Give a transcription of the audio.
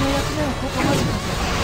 の役目はここまでかと